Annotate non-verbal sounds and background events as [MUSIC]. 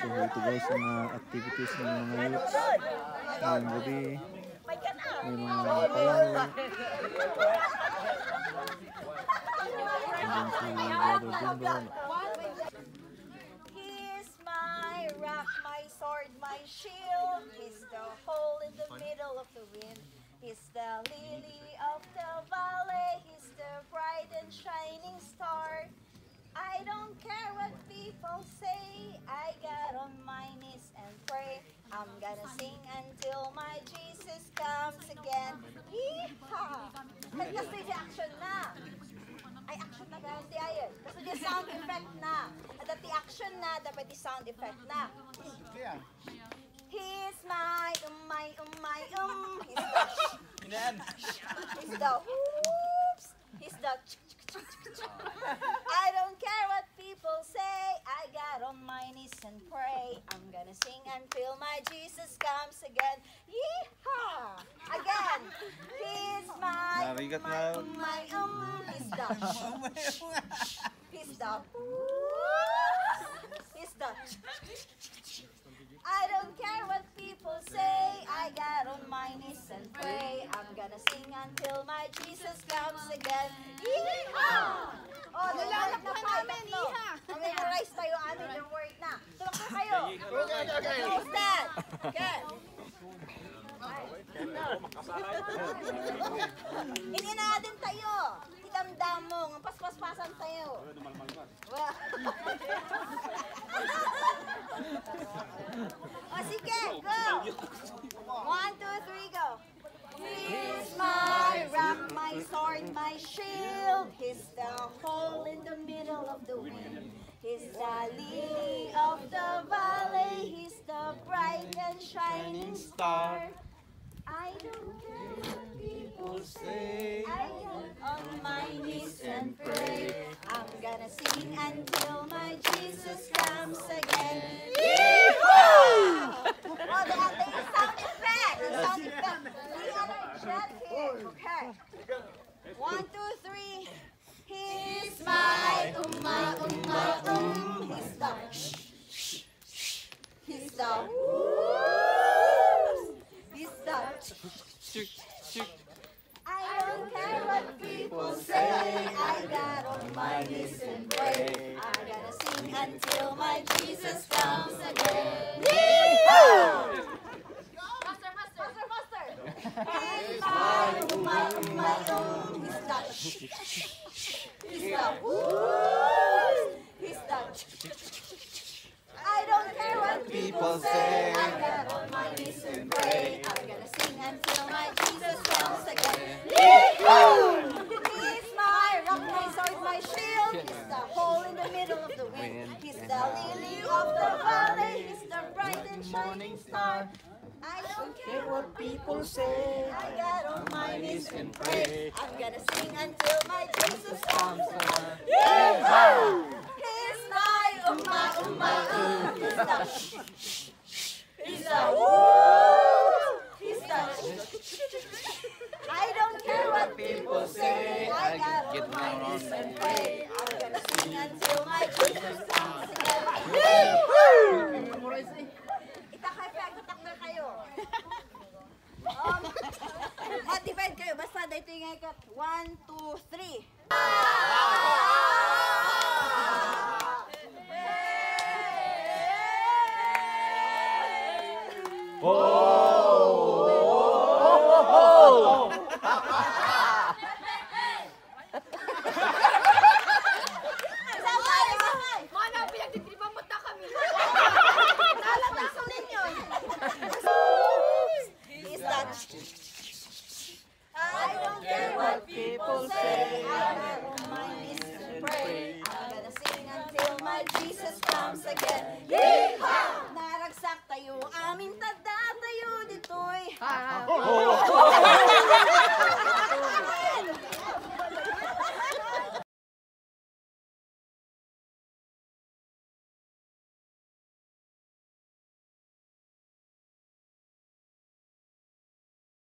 So guys ang mga activities ng mga youths. Ngayong gabi, may mga palang. Andun si. He's my rock, my sword, my shield. He's the hole in the middle of the wind. He's the lily of the valley. He's the bright and shining star. I don't care what people say. Pray. I'm gonna sing until my Jesus comes again. Yeehaw! Kasi di action na. Ay, action na gano'n di ayon. Kasi di sound effect na. At at the action na, dapat di sound effect na. He's my, um, my, um, my, um. He's the, [LAUGHS] he's the, whoops. He's the, I don't care what people say. I got on my knees and pray. I'm gonna sing until my Jesus comes again. Yeehaw! Again. He's my, Narigat my, na. um, my, um. He's the, gonna sing until my Jesus comes again. Yeehaw! Oh, nalalak na namin, Iha. Memorize tayo amin yung word na. Tulak na kayo. Okay, okay, okay. Who's that? Okay. Hindi natin tayo. Of the wind. He's the lily of the valley. He's the bright and shining star. I don't care what people say. I get on my knees and pray. I'm gonna sing until my Jesus comes again. Yeehaw! Oh, the ating sound effect. The sound effect. We energetic. Okay. One, two, three. He's my umma umma um. He's the shh, shh, shh. He's the whoops. He's the I don't care what people say. I got my knees and pray. I gotta sing until my Jesus comes again. Yeehaw! Master, master, master, master. My, my, um. He's the shh, shh, shh. He's the whoops. He's the I don't care what people say. I got on my knees and pray. I'm gonna sing until my Jesus comes again. He's my rock, my sword, my shield. He's the hole in the middle of the wind. He's the lily of the valley. He's the bright and shining star. I don't care what people say. I got on my knees and pray. I'm gonna sing until my Jesus comes again. He's Motivate [LAUGHS] [LAUGHS] kayo. Basta dito yung ikat. One, two, three. I don't care what people say. I on my knees. I'm gonna sing until my Jesus comes again. Yeehaw! Naragsak tayo, aming